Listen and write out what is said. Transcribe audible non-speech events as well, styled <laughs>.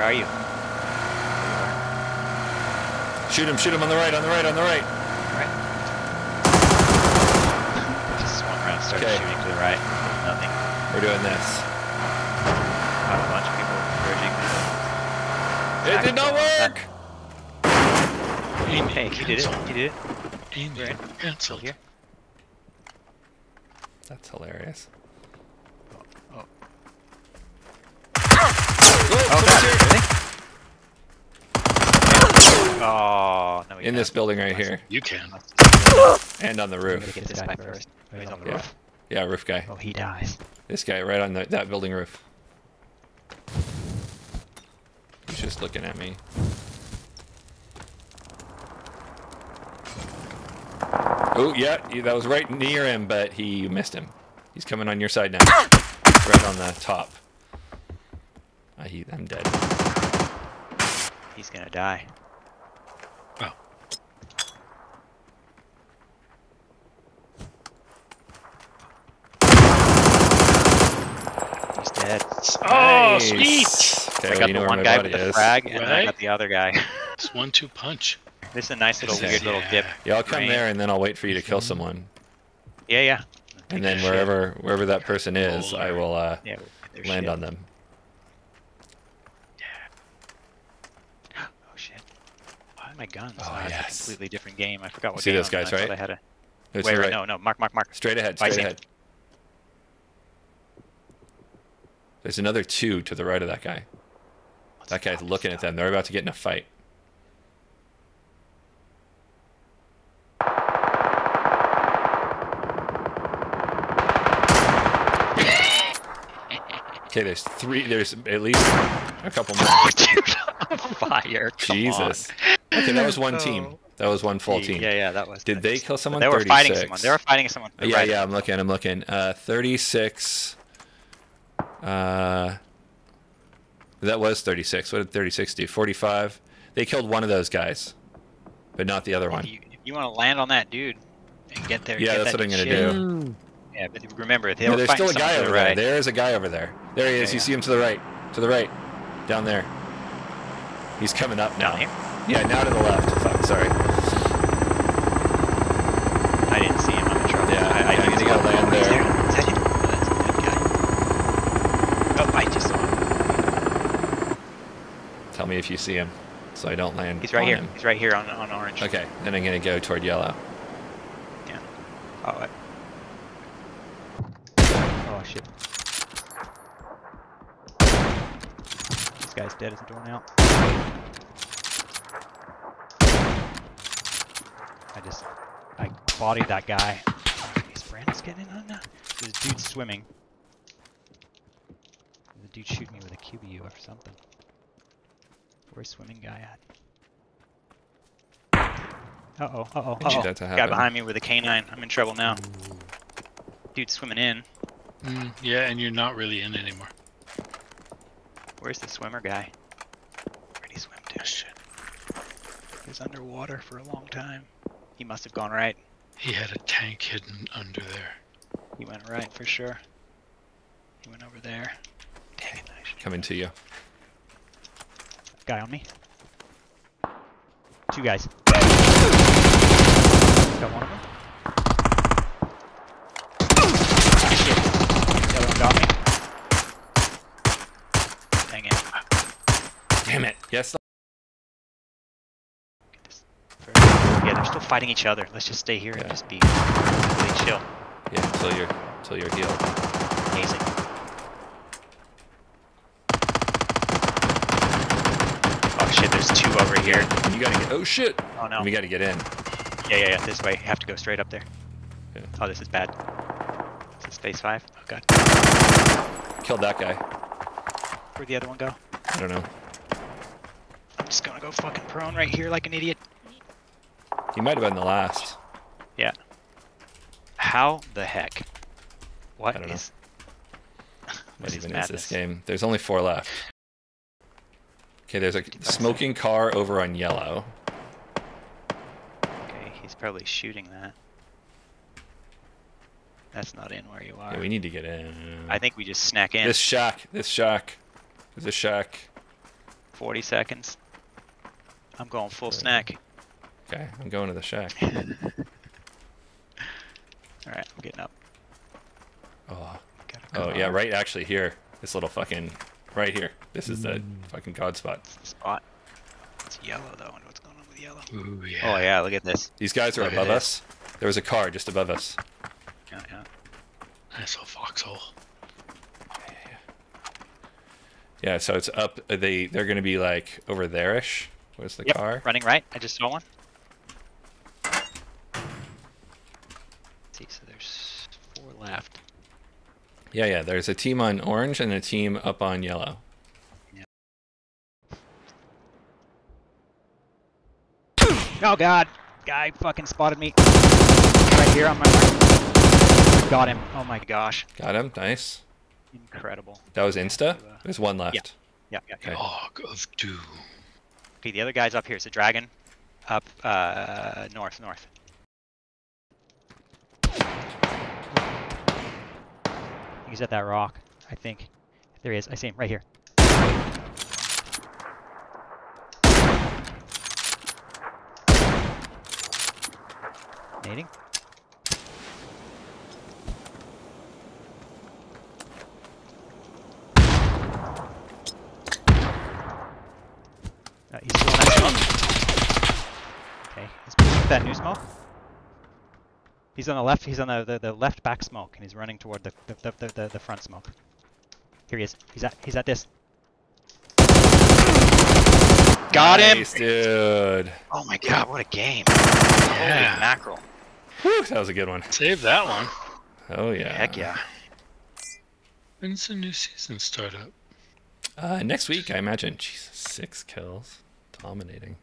Where are you? Shoot him, shoot him on the right, on the right, on the right. Right. <laughs> Just swung around, started Okay. shooting to the right. Nothing. We're doing this. Got a bunch of people converging. It did not work! Aim Hey, you did it. You did it. Aim Right. cancelled. Here. That's hilarious. Oh. Oh, God, really? Oh, no, In can't. this building right here. You can. And on the roof. get this guy first. He's on the Yeah. roof. Yeah, roof guy. Oh, he dies. This guy right on the, that building roof. He's just looking at me. Oh, yeah, that was right near him, but he missed him. He's coming on your side now. right on the top. I, he, I'm dead. He's gonna die. He's. Oh, Nice. sweet! Okay, I got the one guy with the is. frag, and then I got the other guy. <laughs> It's one two punch. This is a nice little Okay. weird little dip. Yeah, I'll come there and then I'll wait for you to kill someone. Yeah, yeah. And then Shit. wherever wherever that person is, I will uh, Yeah. we'll get their land shit. on them. <gasps> Oh shit. Why are my guns? Oh, that's yes. a completely different game. I forgot what See game those I'm in. guys, I right? I had a... It's Wait, right. wait, no, no. Mark, mark, mark. Straight ahead, I straight see. ahead. There's another two to the right of that guy. That guy's looking at them. They're about to get in a fight. Okay, there's three. There's at least a couple more. <laughs> Dude, on fire. Come Jesus. Okay, that was <laughs> one team. That was one full team. Yeah, yeah, that was. Did they kill someone? They were fighting someone. They were fighting someone. to the Yeah, right. yeah, I'm looking, I'm looking. Uh, 36. Uh, that was 36. What did 36 do? 45. They killed one of those guys, but not the other one. you, if you want to land on that dude and get there. Yeah, get that's that what I'm gonna shit- do. Yeah, but remember, they No, there's still a guy over the there. right. There is a guy over there. There he is. Yeah, You yeah. see him to the right. To the right. Down there. He's coming up now. Yeah, now to the left. Fuck, sorry. Tell me if you see him, so I don't land. He's right here. him. He's right here on on orange. Okay, then I'm gonna go toward yellow. Yeah. Oh, I... oh shit. This guy's dead as a doornail. I just, I bodied that guy. Is Brandon's getting on that? There's a dude swimming. The dude shooting me with a QBU or something. Where's swimming guy at? Uh oh, uh oh, uh oh. that Guy behind me with a canine. I'm in trouble now. Dude swimming in. Mm, yeah, and you're not really in anymore. Where's the swimmer guy? Where'd he swim to? Shit. He was underwater for a long time. He must have gone right. He had a tank hidden under there. He went right for sure. He went over there. Dang it, I Coming to you. Guy on me. Two guys. Got one of them. Shit. The other one got me. Dang it. Damn it. Yes. Get this first. Yeah, they're still fighting each other. Let's just stay here Yeah. and just be really chill. Yeah, until you're until you're healed. Amazing. Oh, shit, there's two over here. You gotta get. Oh shit. Oh no. We gotta get in. Yeah, yeah, yeah, this way. You have to go straight up there. Yeah. Oh, this is bad. Is this phase five? Oh god. Killed that guy. Where'd the other one go? I don't know. I'm just gonna go fucking prone right here like an idiot. He might have been the last. Yeah. How the heck? What I don't know. is- What <laughs> is even is madness. this game? There's only four left. Okay, there's a smoking car over on yellow. Okay, he's probably shooting that. That's not in where you are. Yeah, we need to get in. I think we just snack in. This shack. This shack. A shack. 40 seconds. I'm going full snack. Okay, I'm going to the shack. <laughs> All right, I'm getting up. Oh, oh yeah, right. Actually, here, this little fucking, right here. This is the fucking god spot. Spot. It's yellow though. I wonder what's going on with yellow. Ooh, yeah. Oh yeah, look at this. These guys are Look above us. There was a car just above us. Yeah, yeah. Nice little foxhole. Yeah, yeah, so it's up. uh, They they're gonna be like over there-ish. Where's the Yep, car? running right. I just saw one. see, so there's four left. Yeah, yeah. There's a team on orange and a team up on yellow. Oh god, guy fucking spotted me. Right here on my mark. Got him. Oh my gosh, Got him. Nice. incredible. That was insta. There's one left. Yeah, yeah, yeah. Okay. Log of doom. Okay, the other guy's up here. It's a dragon. Up uh, north, north. He's at that rock, I think. There he is. I see him right here. Nading. Uh, he's still smoke. Okay, pushing with that new smoke. He's on the left. He's on the, the, the left back smoke, and he's running toward the the, the, the, the, the front smoke. Here he is. He's at he's at this. Got him! Nice, dude. Oh my god, what a game! Holy mackerel! Whew, that was a good one. Save that one. Oh yeah. Heck yeah! When's the new season start up? Uh, next week, I imagine. Jesus, six kills, dominating.